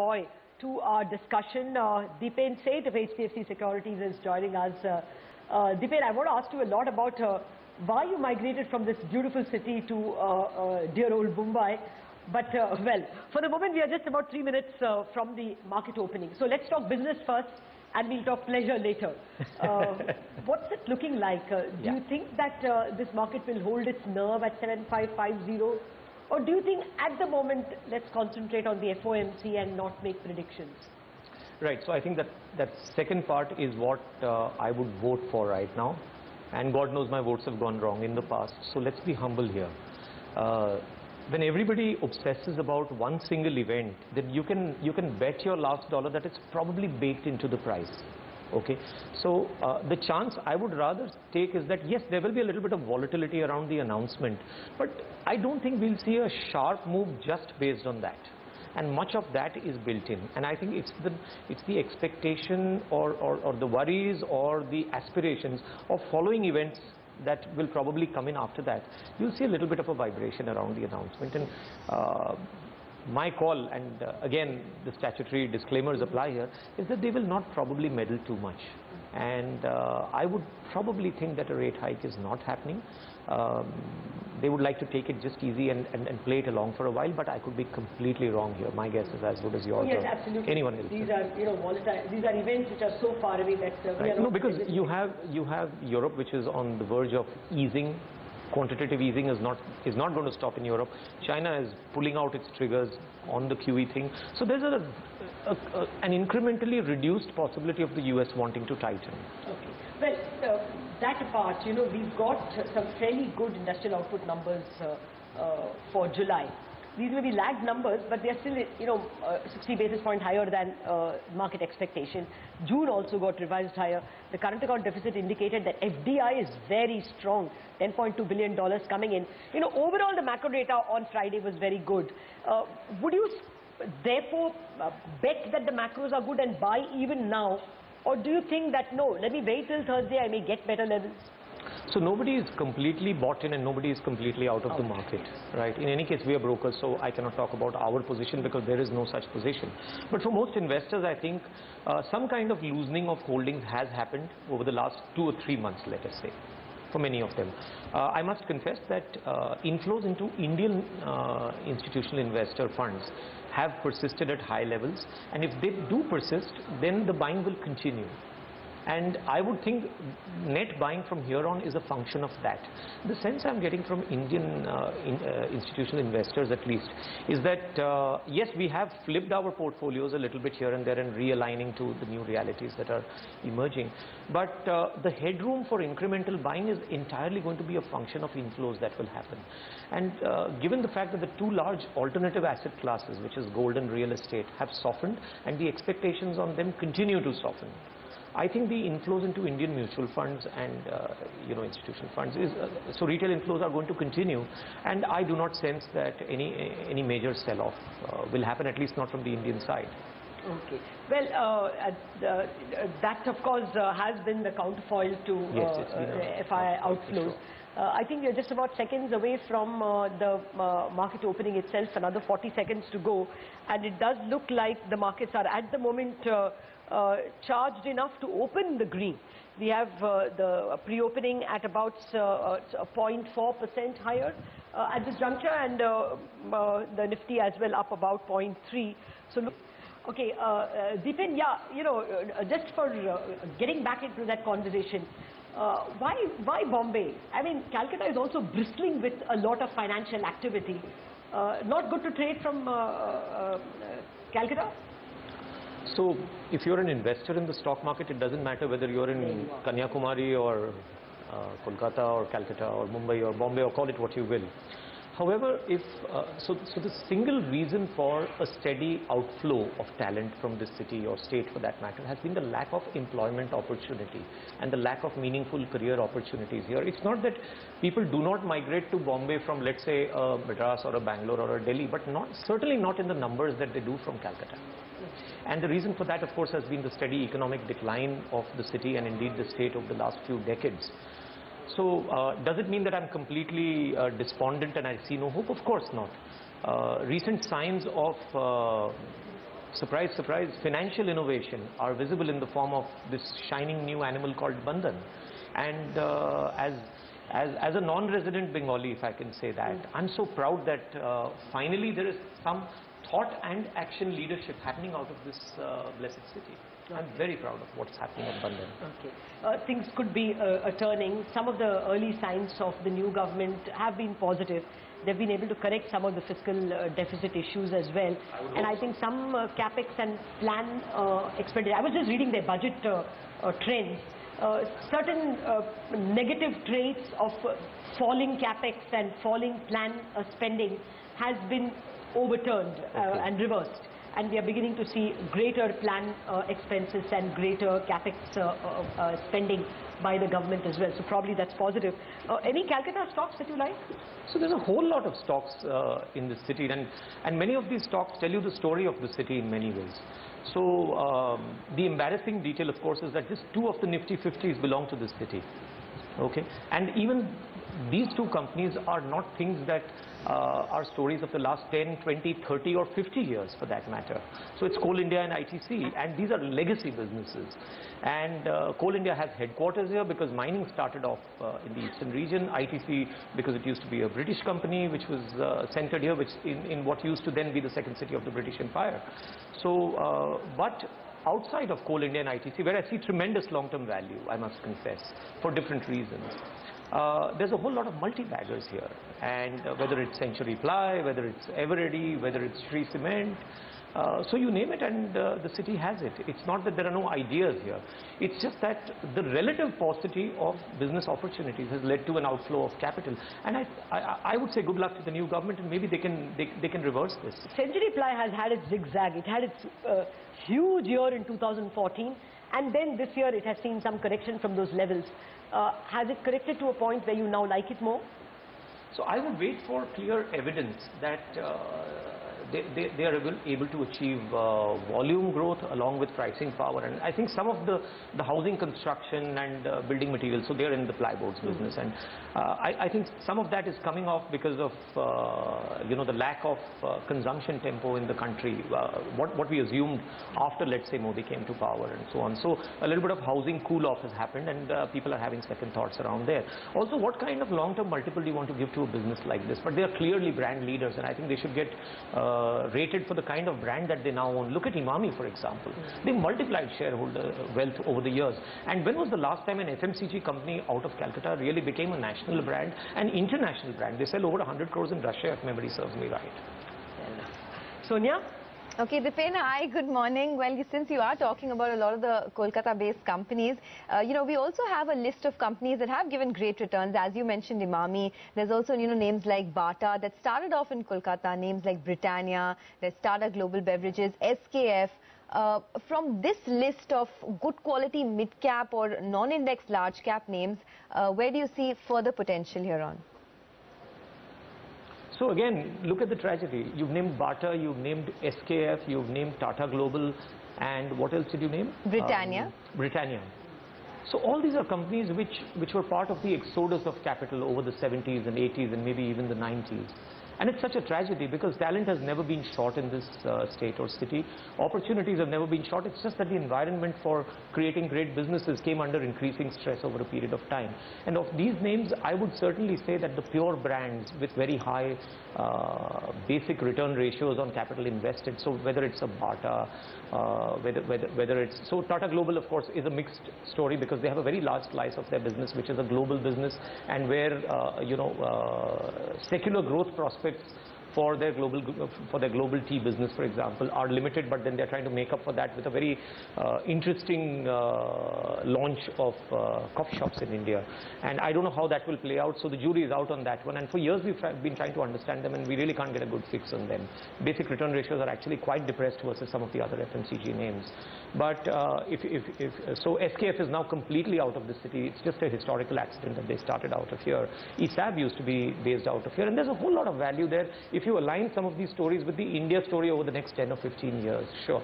Boy, to our discussion. Uh, Dipen Sheth of HDFC Securities is joining us. Uh, uh, Dipen, I want to ask you a lot about uh, why you migrated from this beautiful city to uh, uh, dear old Mumbai. But, uh, well, for the moment, we are just about three minutes uh, from the market opening. So let's talk business first and we'll talk pleasure later. Uh, what's it looking like? Uh, do Yeah. you think that uh, this market will hold its nerve at 7550? Or do you think at the moment, let's concentrate on the FOMC and not make predictions? Right. So I think that that second part is what uh, I would vote for right now. And God knows my votes have gone wrong in the past. So let's be humble here. Uh, when everybody obsesses about one single event, then you can you can bet your last dollar that it's probably baked into the price. Okay, so uh, the chance I would rather take is that yes, there will be a little bit of volatility around the announcement, but I don't think we'll see a sharp move just based on that. And much of that is built in. And i think it's the it's the expectation or, or, or the worries or the aspirations of following events that will probably come in after that. You'll see a little bit of a vibration around the announcement. And uh, my call and uh, again the statutory disclaimers apply here is that they will not probably meddle too much and uh, i would probably think that a rate hike is not happening um, they would like to take it just easy and, and, and play it along for a while, but I could be completely wrong here. My guess is as good as yours yes, absolutely. anyone else. These are, you know, volatile. These are events which are so far away that uh, Right. No, because you have you have Europe, which is on the verge of easing. Quantitative easing is not is not going to stop in Europe. China is pulling out its triggers on the QE thing. So there's a, a, a an incrementally reduced possibility of the US wanting to tighten. Okay. Well, uh, that apart, you know, we've got some fairly good industrial output numbers uh, uh, for July. These may be lagged numbers, but they're still, you know, uh, 60 basis point higher than uh, market expectation. June also got revised higher. The current account deficit indicated that FDI is very strong, 10.2 billion dollars coming in. You know, overall the macro data on Friday was very good. Uh, would you therefore uh, bet that the macros are good and buy even now or do you think that no, let me wait till Thursday, I may get better levels? So nobody is completely bought in and nobody is completely out of the market, right? In any case, we are brokers, so I cannot talk about our position because there is no such position. But for most investors, I think uh, some kind of loosening of holdings has happened over the last two or three months, let us say, for many of them. Uh, I must confess that uh, inflows into Indian uh, institutional investor funds have persisted at high levels, and if they do persist, then the buying will continue. And I would think net buying from here on is a function of that. The sense I'm getting from Indian uh, in, uh, institutional investors at least is that uh, yes, we have flipped our portfolios a little bit here and there and realigning to the new realities that are emerging. But uh, the headroom for incremental buying is entirely going to be a function of inflows that will happen. And uh, given the fact that the two large alternative asset classes, which is gold and real estate, have softened and the expectations on them continue to soften. I think the inflows into Indian mutual funds and uh, you know institutional funds is uh, so retail inflows are going to continue, and I do not sense that any any major sell-off uh, will happen, at least not from the Indian side. Okay. Well, uh, uh, uh, that of course uh, has been the counterfoil to Yes, uh, a- uh, FI outflows. Uh, I think are just about seconds away from uh, the uh, market opening itself, another 40 seconds to go. And it does look like the markets are at the moment charged enough to open the green. We have uh, the pre-opening at about uh, uh, 0.4% higher uh, at this juncture and uh, uh, the Nifty as well up about 0.3. So look, Okay, uh, uh, Dipen, yeah, you know, uh, just for uh, getting back into that conversation, uh, why, why Bombay? I mean, Calcutta is also bristling with a lot of financial activity. Uh, not good to trade from uh, uh, uh, Calcutta? So if you're an investor in the stock market, it doesn't matter whether you're in Kanyakumari or uh, Kolkata or Calcutta or Mumbai or Bombay or call it what you will. However, if uh, so, so the single reason for a steady outflow of talent from this city or state for that matter has been the lack of employment opportunity and the lack of meaningful career opportunities here. It's not that people do not migrate to Bombay from let's say a Madras or a Bangalore or a Delhi, but not certainly not in the numbers that they do from Calcutta. And the reason for that, of course, has been the steady economic decline of the city and indeed the state over the last few decades. So, uh, does it mean that I'm completely uh, despondent and I see no hope? Of course not. Uh, recent signs of uh, surprise, surprise, financial innovation are visible in the form of this shining new animal called Bandhan. And uh, as, as, as a non-resident Bengali, if I can say that, I'm so proud that uh, finally there is some thought and action leadership happening out of this uh, blessed city. I'm very proud of what's happening at Bandhan. Okay. Uh, things could be uh, a turning. Some of the early signs of the new government have been positive. They've been able to correct some of the fiscal uh, deficit issues as well. and I think some uh, capex and plan uh, expenditure. I was just reading their budget trends. Uh, certain uh, negative traits of uh, falling capex and falling plan uh, spending has been overturned uh, Okay. and reversed and we are beginning to see greater plan uh, expenses and greater capex uh, uh, uh, spending by the government as well. So probably that's positive. Uh, any Calcutta stocks that you like? So there's a whole lot of stocks uh, in the city and, and many of these stocks tell you the story of the city in many ways. So um, the embarrassing detail of course is that just two of the Nifty 50s belong to this city. Okay, and even these two companies are not things that are stories of the last 10, 20, 30 or 50 years for that matter. So it's Coal India and ITC and these are legacy businesses. And uh, Coal India has headquarters here because mining started off uh, in the eastern region. ITC because it used to be a British company which was uh, centered here which in, in what used to then be the second city of the British Empire. So, uh, but outside of Coal India and ITC, where I see tremendous long-term value, I must confess, for different reasons. Uh, there's a whole lot of multi-baggers here, and uh, whether it's Century Ply, whether it's Eveready, whether it's Shree Cement, uh, so you name it and uh, the city has it. It's not that there are no ideas here. It's just that the relative paucity of business opportunities has led to an outflow of capital. And I, I, I would say good luck to the new government and maybe they can, they, they can reverse this. Century Ply has had its zigzag. It had its uh, huge year in 2014 and then this year it has seen some correction from those levels. Uh, has it corrected to a point where you now like it more? So I would wait for clear evidence that uh, they, are able, to achieve uh, volume growth along with pricing power. And I think some of the, the housing construction and uh, building materials, so they're in the plyboards business. And uh, I, I think some of that is coming off because of, uh, you know, the lack of uh, consumption tempo in the country, uh, what, what we assumed after, let's say, Modi came to power and so on. So a little bit of housing cool-off has happened and uh, people are having second thoughts around there. Also, what kind of long-term multiple do you want to give to a business like this? But they are clearly brand leaders and I think they should get uh, rated for the kind of brand that they now own. Look at Emami, for example. They multiplied shareholder wealth over the years. And when was the last time an FMCG company out of Calcutta really became a national brand, an international brand? They sell over 100 crores in Russia, if memory serves me right. Sonia? Okay, Dipena, hi, good morning. Well, since you are talking about a lot of the Kolkata-based companies, uh, you know, we also have a list of companies that have given great returns. As you mentioned, Emami. There's also, you know, names like Bata that started off in Kolkata, names like Britannia, there's Tata Global Beverages, SKF. Uh, from this list of good quality mid-cap or non-index large-cap names, uh, where do you see further potential here on? So again, look at the tragedy. You've named Bata, you've named SKF, you've named Tata Global, and what else did you name? Britannia. Um, Britannia. So all these are companies which, which were part of the exodus of capital over the 70s and 80s and maybe even the 90s. And it's such a tragedy because talent has never been short in this uh, state or city. Opportunities have never been short. It's just that the environment for creating great businesses came under increasing stress over a period of time. And of these names, I would certainly say that the pure brands with very high uh, basic return ratios on capital invested, so whether it's a Bata, uh, whether, whether, whether it's, so Tata Global of course is a mixed story because they have a very large slice of their business which is a global business and where, uh, you know, uh, secular growth prospects benefits for their global for their global tea business, for example, are limited, but then they're trying to make up for that with a very uh, interesting uh, launch of uh, coffee shops in India. And I don't know how that will play out, so the jury is out on that one. And for years we've been trying to understand them, and we really can't get a good fix on them. Basic return ratios are actually quite depressed versus some of the other FMCG names. But uh, if, if, if so, SKF is now completely out of the city. It's just a historical accident that they started out of here. ESAB used to be based out of here, and there's a whole lot of value there if you align some of these stories with the India story over the next 10 or 15 years. Sure.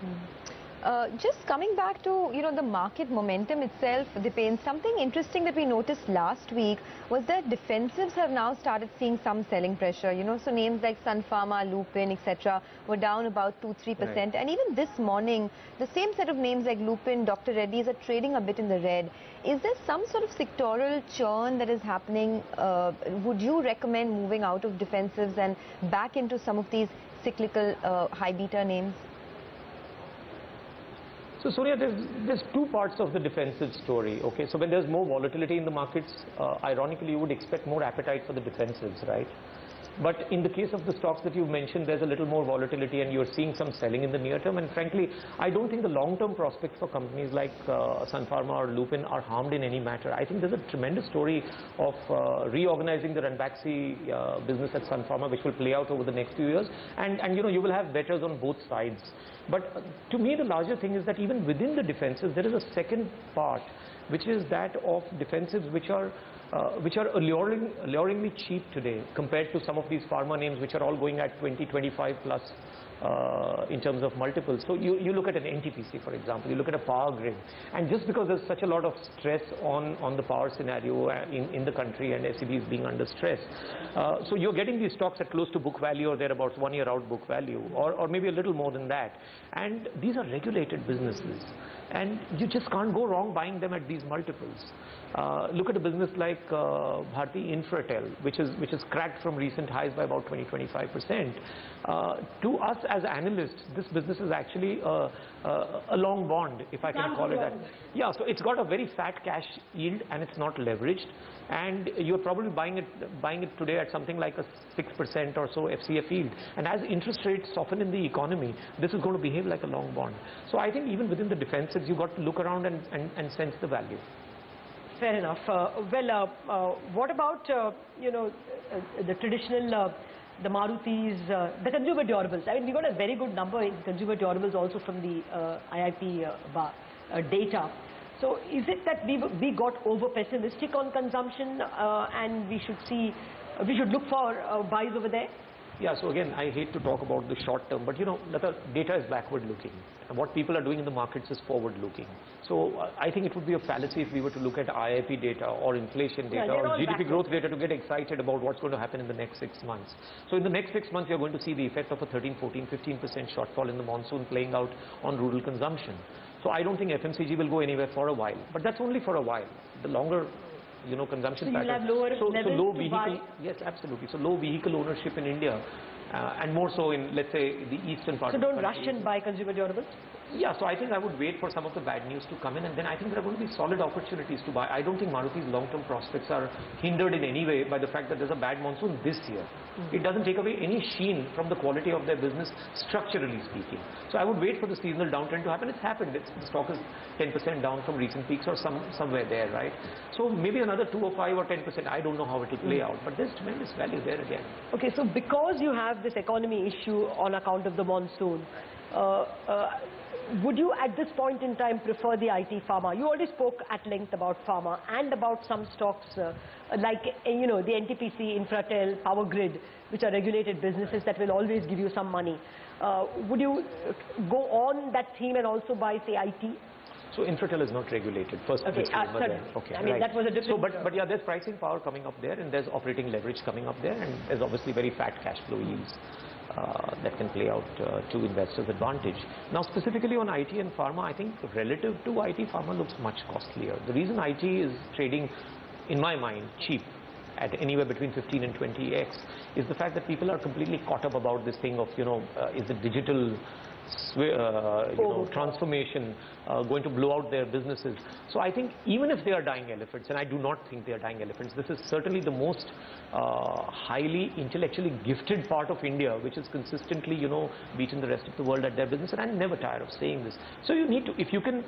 Hmm. Uh, just coming back to, you know, the market momentum itself, Dipen, something interesting that we noticed last week was that defensives have now started seeing some selling pressure, you know, so names like Sun Pharma, Lupin, etc. were down about 2-3%. Right. And even this morning, the same set of names like Lupin, Dr. Reddy's are trading a bit in the red. Is there some sort of sectoral churn that is happening? Uh, would you recommend moving out of defensives and back into some of these cyclical uh, high beta names? So Sonia, there's, there's two parts of the defensive story, okay? So when there's more volatility in the markets, uh, ironically, you would expect more appetite for the defensives, right? But in the case of the stocks that you've mentioned, there's a little more volatility and you're seeing some selling in the near term. And frankly, I don't think the long-term prospects for companies like uh, Sun Pharma or Lupin are harmed in any matter. I think there's a tremendous story of uh, reorganizing the Ranbaxy uh, business at Sun Pharma, which will play out over the next few years. And, and you know, you will have betters on both sides. But uh, to me, the larger thing is that even within the defenses, there is a second part, which is that of defensives which are uh, which are alluring, alluringly cheap today compared to some of these pharma names which are all going at 20, 25 plus uh, in terms of multiples. So you, you look at an NTPC, for example, you look at a power grid, and just because there's such a lot of stress on, on the power scenario uh, in, in the country and SEB is being under stress, uh, so you're getting these stocks at close to book value or thereabouts, one year out book value, or, or maybe a little more than that. And these are regulated businesses, and you just can't go wrong buying them at these multiples. Uh, look at a business like uh, Bharti Infratel, which is which has cracked from recent highs by about 20-25 percent. Uh, to us as analysts, this business is actually a, a, a long bond, if I can call it that. Yeah, so it's got a very fat cash yield and it's not leveraged. And you're probably buying it buying it today at something like a 6% or so FCF yield. And as interest rates soften in the economy, this is going to behave like a long bond. So I think even within the defensives, you've got to look around and, and, and sense the value. Fair enough. Uh, well, uh, uh, what about, uh, you know, uh, the traditional, uh, the Marutis, uh, the consumer durables? I mean, we got a very good number in consumer durables also from the uh, IIP uh, bar, uh, data. So is it that we, we got over pessimistic on consumption uh, and we should see, we should look for buys over there? Yeah, so again, I hate to talk about the short term, but you know, data is backward looking. And what people are doing in the markets is forward looking. So I think it would be a fallacy if we were to look at IIP data or inflation data they're or GDP growth data to get excited about what's going to happen in the next six months. So in the next six months, you're going to see the effect of a 13, 14, 15% shortfall in the monsoon playing out on rural consumption. So I don't think FMCG will go anywhere for a while, but that's only for a while. The longer you know, consumption So you'll have lower so, so low vehicle, yes, absolutely. So low vehicle ownership in India, uh, and more so in, let's say, the eastern part So of the don't rush and buy consumer durables? Yeah, so I think I would wait for some of the bad news to come in, and then I think there are going to be solid opportunities to buy. I don't think Maruti's long-term prospects are hindered in any way by the fact that there's a bad monsoon this year. It doesn't take away any sheen from the quality of their business, structurally speaking. So I would wait for the seasonal downtrend to happen. It's happened. It's, the stock is 10% down from recent peaks or some somewhere there, right? So maybe another 2 or 5 or 10%. I don't know how it will play out, but there's tremendous value there again. Okay, so because you have this economy issue on account of the monsoon, uh, uh, would you at this point in time prefer the IT pharma? You already spoke at length about pharma and about some stocks uh, like, uh, you know, the NTPC, Infratel, Power Grid, which are regulated businesses that will always give you some money. Uh, would you uh, go on that theme and also buy, say, IT? So Infratel is not regulated. First Okay, uh, disclaimer sorry. there. Okay, I mean, right. that was a So, but, but yeah, there's pricing power coming up there, and there's operating leverage coming up there, and there's obviously very fat cash flow yields uh, that can play out uh, to investors' advantage. Now, specifically on IT and pharma, I think relative to IT, pharma looks much costlier. The reason IT is trading, in my mind, cheap at anywhere between 15 and 20x is the fact that people are completely caught up about this thing of, you know, uh, is the digital uh, you know, Oh. transformation uh, going to blow out their businesses. So I think even if they are dying elephants, and I do not think they are dying elephants, this is certainly the most uh, highly intellectually gifted part of India, which is consistently, you know, beaten the rest of the world at their business. And I'm never tired of saying this. So you need to, if you can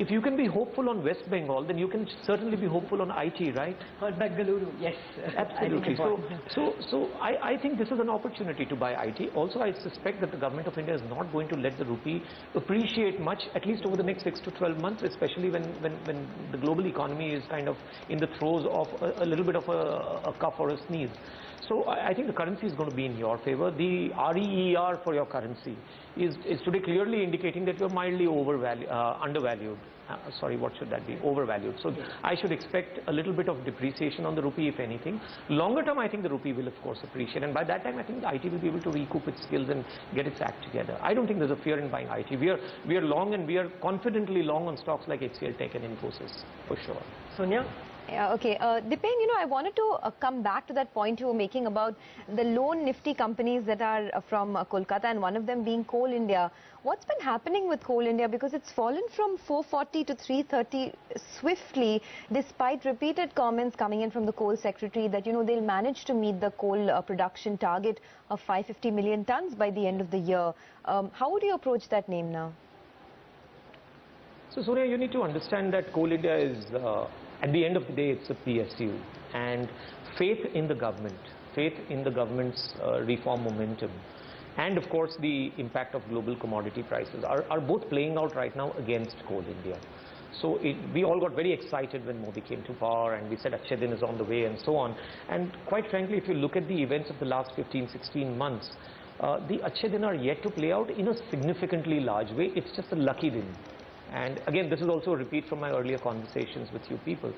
if you can be hopeful on West Bengal, then you can certainly be hopeful on IT, right? Or Bengaluru, yes. Absolutely. So, so, so I, I think this is an opportunity to buy IT. Also, I suspect that the government of India is not going to let the rupee appreciate much, at least over the next six to 12 months, especially when, when, when the global economy is kind of in the throes of a, a little bit of a, a cough or a sneeze. So I, I think the currency is going to be in your favor. The REER for your currency is, is today clearly indicating that you're mildly overvalued, uh, undervalued. Uh, sorry, what should that be? Overvalued. So I should expect a little bit of depreciation on the rupee, if anything. Longer term, I think the rupee will, of course, appreciate. And by that time, I think the IT will be able to recoup its skills and get its act together. I don't think there's a fear in buying IT. We are, we are long and we are confidently long on stocks like HCL Tech and Infosys, for sure. Sonia? Yeah, okay. Uh, Dipen, you know, I wanted to uh, come back to that point you were making about the lone nifty companies that are uh, from uh, Kolkata and one of them being Coal India. What's been happening with Coal India? Because it's fallen from 440 to 330 swiftly despite repeated comments coming in from the coal secretary that, you know, they'll manage to meet the coal uh, production target of 550 million tons by the end of the year. Um, how would you approach that name now? So Sonia, you need to understand that Coal India is, uh, at the end of the day, it's a PSU. And faith in the government, faith in the government's uh, reform momentum, and of course the impact of global commodity prices are, are both playing out right now against Coal India. So it, we all got very excited when Modi came to power and we said Din is on the way and so on. And quite frankly, if you look at the events of the last 15, 16 months, uh, the Din are yet to play out in a significantly large way. It's just a lucky din. And again, this is also a repeat from my earlier conversations with you people,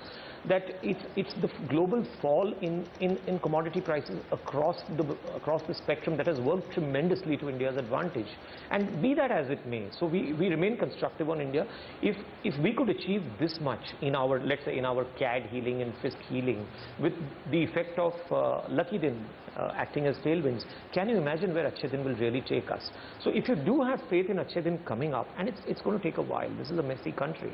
that it's, it's the global fall in, in, in commodity prices across the, across the spectrum that has worked tremendously to India's advantage. And be that as it may, so we, we remain constructive on India. If, if we could achieve this much in our, let's say, in our CAD healing and FISC healing, with the effect of uh, Lucky Din uh, acting as tailwinds, can you imagine where Din will really take us? So if you do have faith in Din coming up, and it's, it's going to take a while, this is a messy country.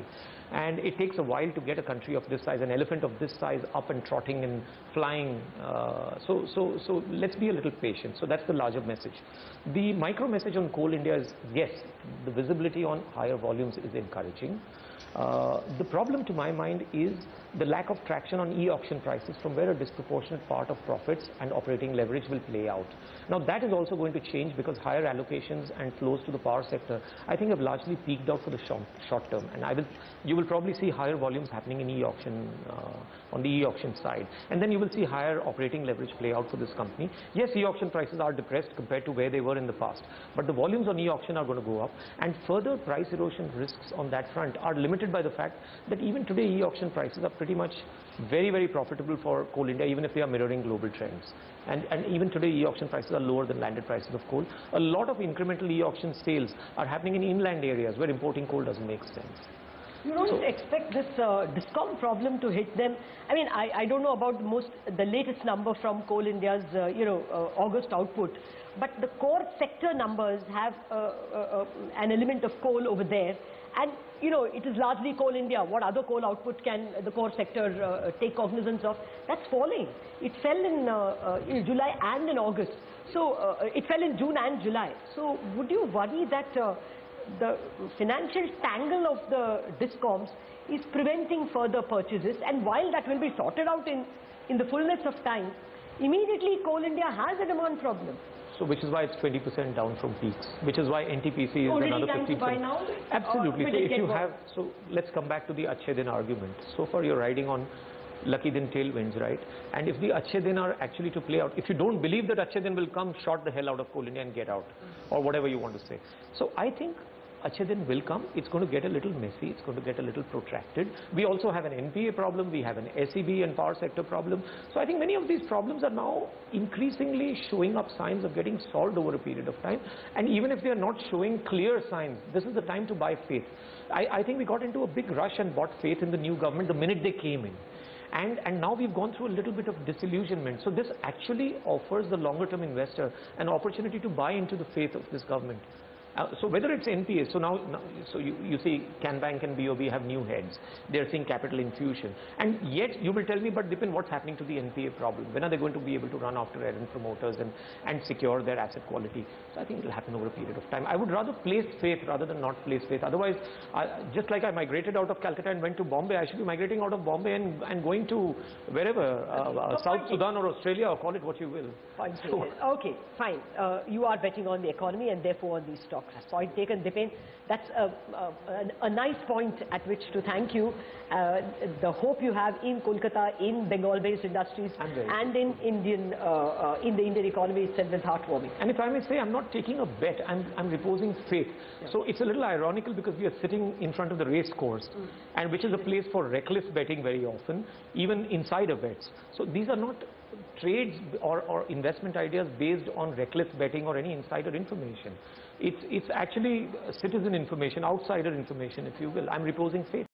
And it takes a while to get a country of this size, an elephant of this size, up and trotting and flying. Uh, so, so, so let's be a little patient. So that's the larger message. The micro message on Coal India is, yes, the visibility on higher volumes is encouraging. Uh, the problem to my mind is the lack of traction on e-auction prices from where a disproportionate part of profits and operating leverage will play out. Now that is also going to change because higher allocations and flows to the power sector I think have largely peaked out for the short, term and I will, you will probably see higher volumes happening in e-auction uh, on the e-auction side and then you will see higher operating leverage play out for this company. Yes e-auction prices are depressed compared to where they were in the past but the volumes on e-auction are going to go up and further price erosion risks on that front are limited by the fact that even today e-auction prices are pretty much very, very profitable for Coal India, even if they are mirroring global trends. And, and even today, e-auction prices are lower than landed prices of coal. A lot of incremental e-auction sales are happening in inland areas where importing coal doesn't make sense. You don't So- expect this uh, discount problem to hit them. I mean, I, I don't know about the most the latest number from Coal India's uh, you know uh, August output, but the core sector numbers have uh, uh, uh, an element of coal over there, and you know it is largely Coal India. What other coal output can the core sector uh, take cognizance of? That's falling. It fell in, uh, uh, in July and in August. So uh, it fell in June and July. So would you worry that? Uh, the financial tangle of the discoms is preventing further purchases and while that will be sorted out in, in the fullness of time, immediately Coal India has a demand problem. So which is why it's 20% down from peaks, which is why NTPC is Already another 50%. now? Absolutely. So if you worse? have, so let's come back to the Achay Din argument. So far you're riding on lucky din tailwinds, right? And if the Achay Din are actually to play out, if you don't believe that Achay Din will come, short the hell out of Coal India and get out, or whatever you want to say. So I think Achay Din will come. It's going to get a little messy. It's going to get a little protracted. We also have an NPA problem. We have an SEB and power sector problem. So I think many of these problems are now increasingly showing up signs of getting solved over a period of time. And even if they are not showing clear signs, this is the time to buy faith. I, I think we got into a big rush and bought faith in the new government the minute they came in. And, and now we've gone through a little bit of disillusionment. So this actually offers the longer term investor an opportunity to buy into the faith of this government. Uh, so whether it's NPA, so now, now so you, you see CanBank and BOB have new heads. They're seeing capital infusion. And yet you will tell me, but Dipen, what's happening to the NPA problem? When are they going to be able to run after errant promoters and, and secure their asset quality? So I think it will happen over a period of time. I would rather place faith rather than not place faith. Otherwise, I, just like I migrated out of Calcutta and went to Bombay, I should be migrating out of Bombay and, and going to wherever, uh, uh, South Sudan or Australia or call it what you will. Point So- Okay, fine. Uh, you are betting on the economy and therefore on these stocks. Point taken, Dipen. That's a, a, a, nice point at which to thank you. Uh, the hope you have in Kolkata, in Bengal-based industries, and in Indian, uh, uh, in the Indian economy itself is heartwarming. And if I may say, I'm not taking a bet, I'm, I'm reposing faith. So it's a little ironical because we are sitting in front of the race course, and which is a place for reckless betting very often, even insider bets. So these are not trades or, or investment ideas based on reckless betting or any insider information. It's, it's actually citizen information, outsider information, if you will. I'm reposing faith.